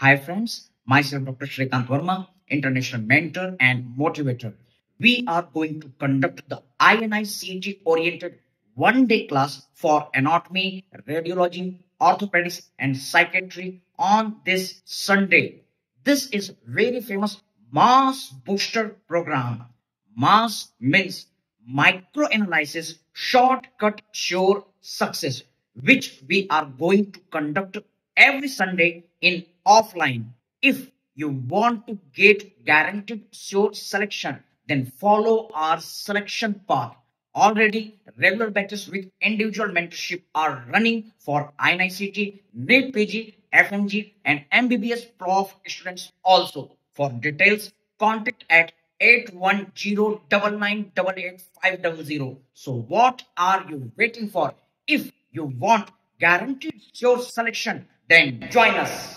Hi friends, myself Dr. Shrikant Verma, international mentor and motivator. We are going to conduct the INICET oriented one day class for anatomy, radiology, orthopedics and psychiatry on this Sunday. This is very famous mass booster program. Mass means microanalysis shortcut sure success which we are going to conduct every Sunday in offline. If you want to get guaranteed sure selection, then follow our selection path. Already, regular batches with individual mentorship are running for INICET, NEET PG, FMG, and MBBS Prof students also. For details, contact at 810 So what are you waiting for? If you want guaranteed sure selection, then join us.